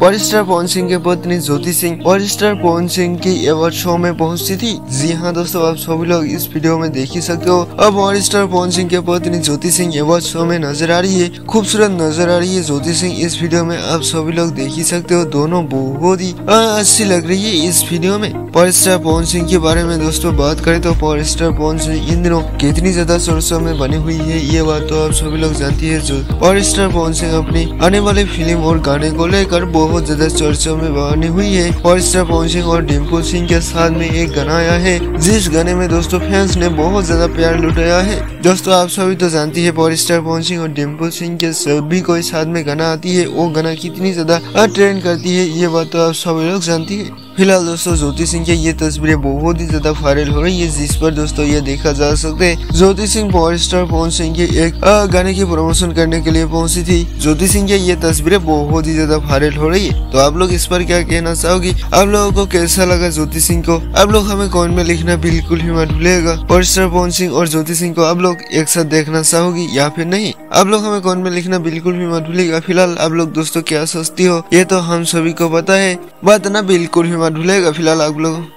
पर स्टार पवन सिंह के पत्नी ज्योति सिंह। पर स्टार पवन सिंह की अवार्ड शो में पहुँची थी। जी हाँ दोस्तों, आप सभी लोग इस वीडियो में देख ही सकते हो। अब पर स्टार पवन सिंह के पत्नी ज्योति सिंह अवार्ड शो में नज़र आ रही है। खूबसूरत नज़र आ रही है ज्योति सिंह। इस वीडियो में आप सभी लोग देख ही सकते हो दोनों बहुत ही अच्छी लग रही है इस वीडियो में। पर स्टार पवन सिंह के बारे में दोस्तों बात करें तो पर स्टार पवन सिंह इन दिनों कितनी ज़्यादा चर्चा में बनी हुई है, ये बात तो आप सभी लोग जानती है जो पर स्टार पवन सिंह अपनी आने वाली फ़िल्म और गाने को लेकर बहुत ज़्यादा चर्चा में बनी हुई है। और स्टार पवन सिंह और डिम्पल सिंह के साथ में एक गाना आया है। जिस गाने में दोस्तों फैंस ने बहुत ज़्यादा प्यार लुटाया है। दोस्तों, आप सभी तो जानती है पॉल स्टार पवन सिंह और डिम्पल सिंह के सभी को साथ में गाना आती है। वो गाना कितनी ज़्यादा ट्रेंड करती है, ये बात तो आप सभी लोग जानती है। फ़िलहाल दोस्तों ज्योति सिंह की ये तस्वीरें बहुत ही ज़्यादा वायरल हो रही है, जिस पर दोस्तों ये देखा जा सकता है। ज्योति सिंह पावर स्टार पवन सिंह के एक गाने की प्रमोशन करने के लिए पहुँची थी। ज्योति सिंह की ये तस्वीरें बहुत ही ज़्यादा वायरल हो रही है। तो आप लोग इस पर क्या कहना चाहोगी? आप लोगों को कैसा लगा ज्योति सिंह को? आप लोग हमें कौन में लिखना बिल्कुल ही मत भूलेगा पावर स्टार पवन सिंह और ज्योति सिंह को आप लोग एक साथ देखना चाहोगी या फिर नहीं? आप लोग हमें कौन में लिखना बिल्कुल भी मत भूलेगा फ़िलहाल आप लोग दोस्तों, क्या सोचती हो, ये तो हम सभी को पता है। बात ना बिल्कुल भी मत भूलेगा फ़िलहाल आप लोग।